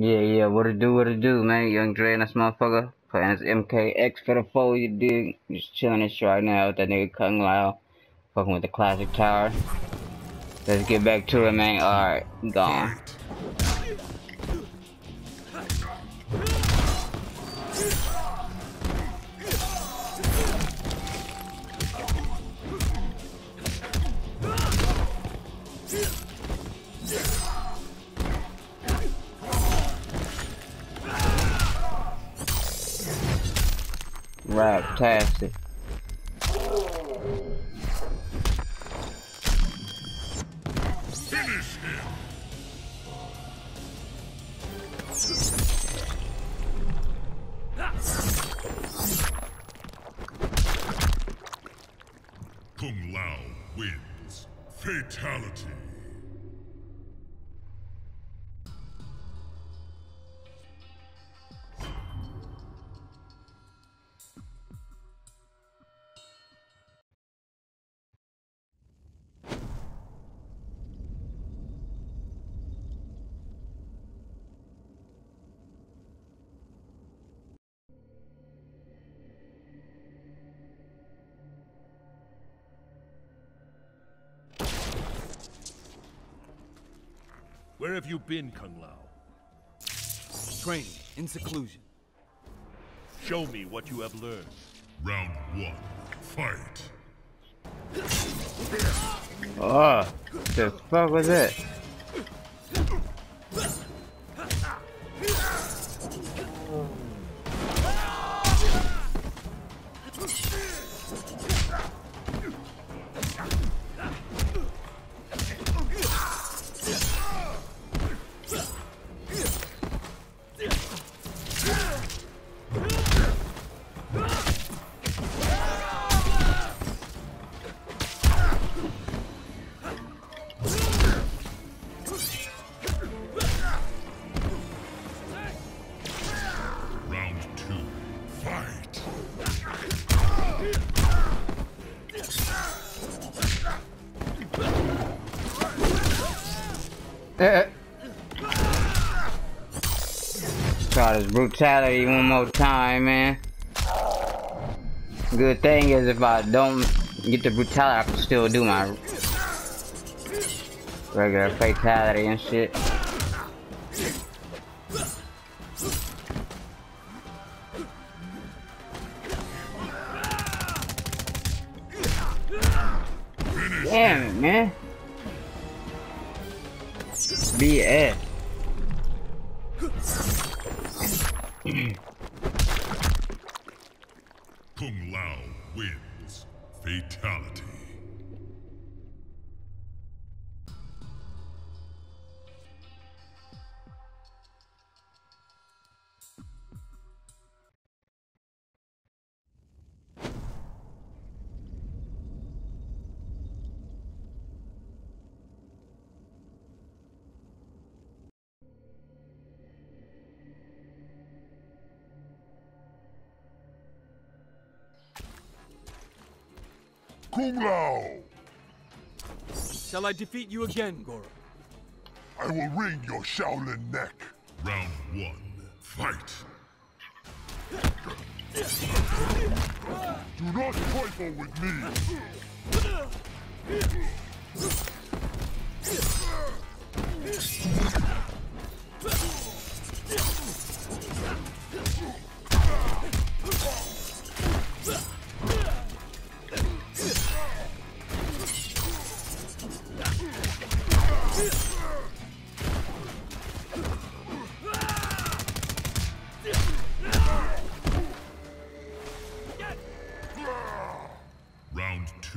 Yeah, yeah, what it do, what it do, man. Young Dre and this motherfucker. Playing this MKX for the foe, you dig? Just chilling this right now with that nigga Kung Lao. Fucking with the classic tower. Let's get back to it, man. Alright, gone. Raptastic. Finish him! Kung Lao wins. Fatality. Where have you been, Kung Lao? Training, in seclusion. Show me what you have learned. Round one. Fight. Oh, the fuck was that? Brutality one more time, man. Good thing is if I don't get the brutality, I can still do my regular fatality and shit. Kung Lao wins. Fatality. Kung Lao! Shall I defeat you again, Goro? I will wring your Shaolin neck. Round one. Fight. Do not trifle with me.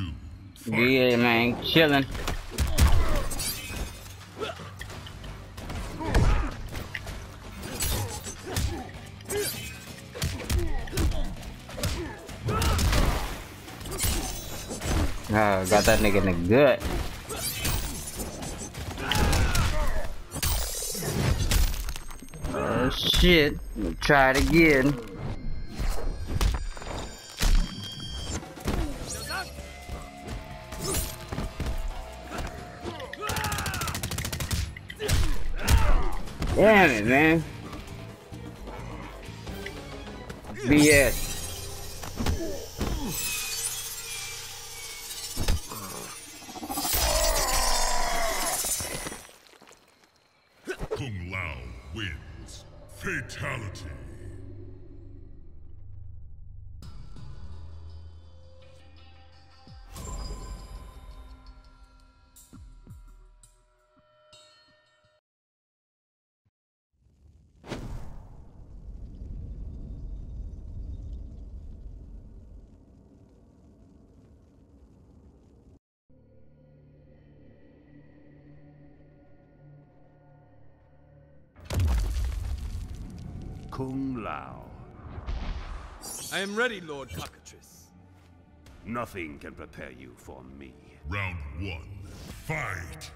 Two. Fight. Yeah, man, chilling. Oh, got that nigga in the gut. Oh shit. Try it again. Damn it, man. BS. Kung Lao wins. Fatality. Kung Lao. I am ready, Lord Cockatrice. Nothing can prepare you for me. Round one. Fight.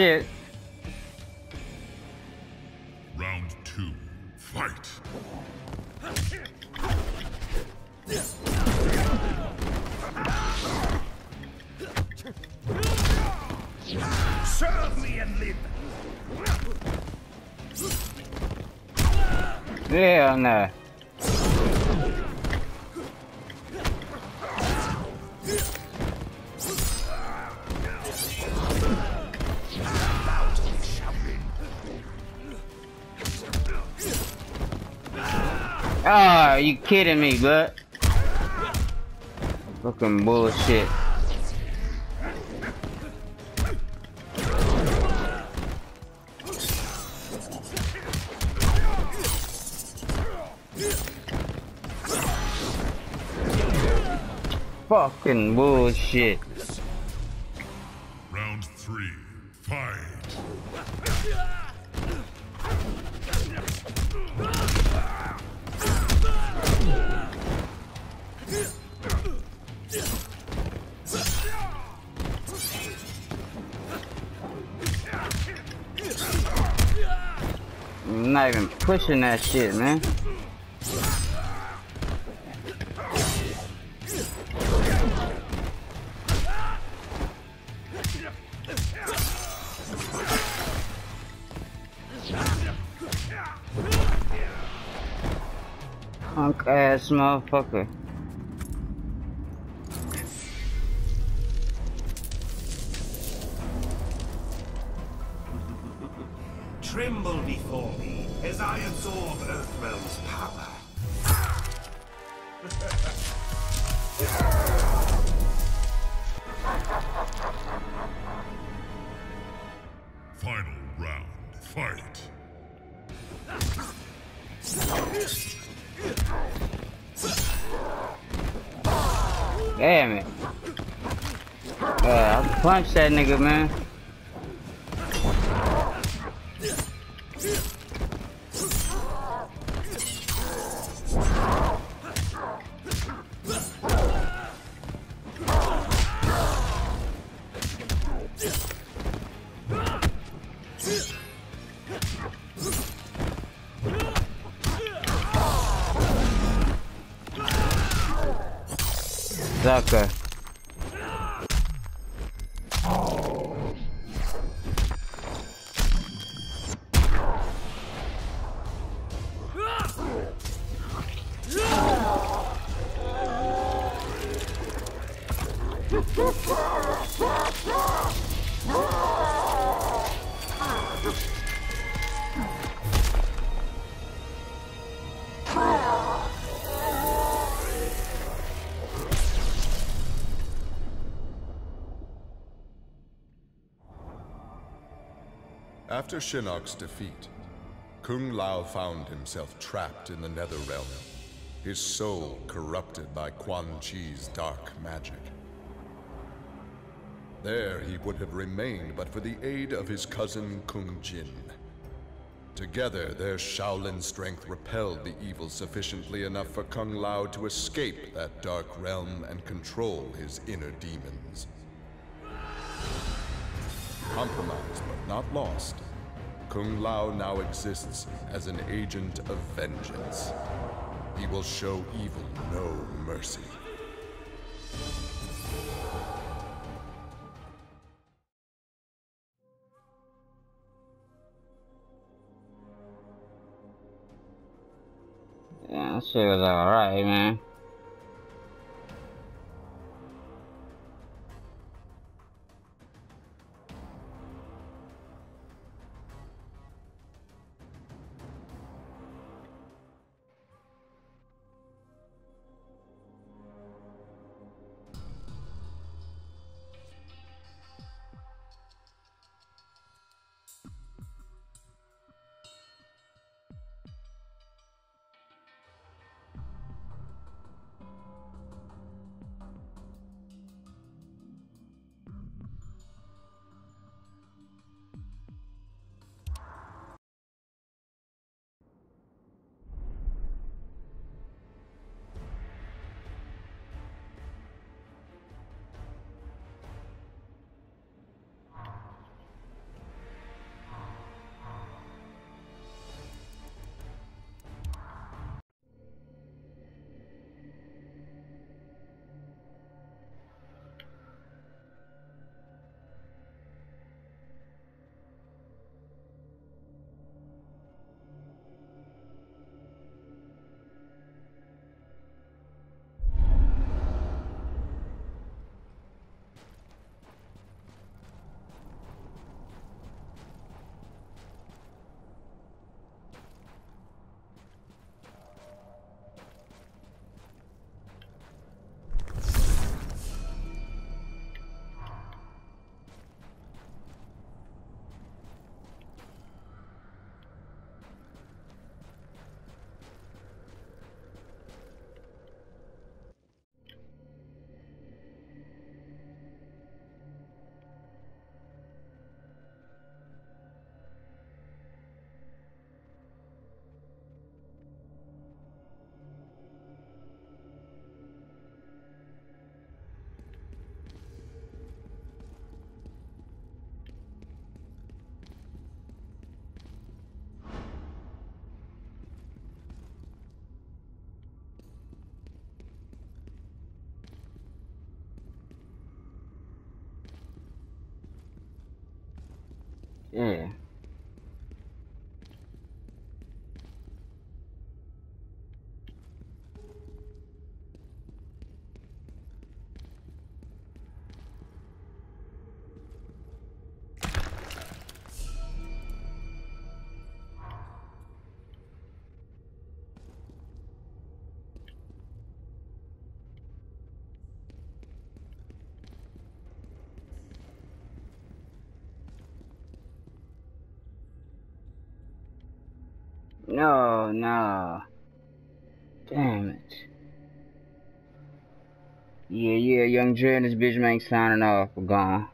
Shit. Round two. Fight. Serve me and live. Hell no. Ah, you kidding me, bud? Fucking bullshit. Fucking bullshit. I'm not even pushing that shit, man. Punk ass motherfucker. Tremble before me as I absorb Earthrealm's power. Final round. Fight. Damn it. Uh, I punched that nigga, man. Зака. After Shinnok's defeat, Kung Lao found himself trapped in the Netherrealm, his soul corrupted by Quan Chi's dark magic. There he would have remained but for the aid of his cousin Kung Jin. Together, their Shaolin strength repelled the evil sufficiently enough for Kung Lao to escape that dark realm and control his inner demons. Compromised but not lost, Kung Lao now exists as an agent of vengeance. He will show evil no mercy. Yeah, shit was alright, man. Yeah. No, no. Damn it. Yeah, yeah, Young Dre and this bitch man signing off. We're gone.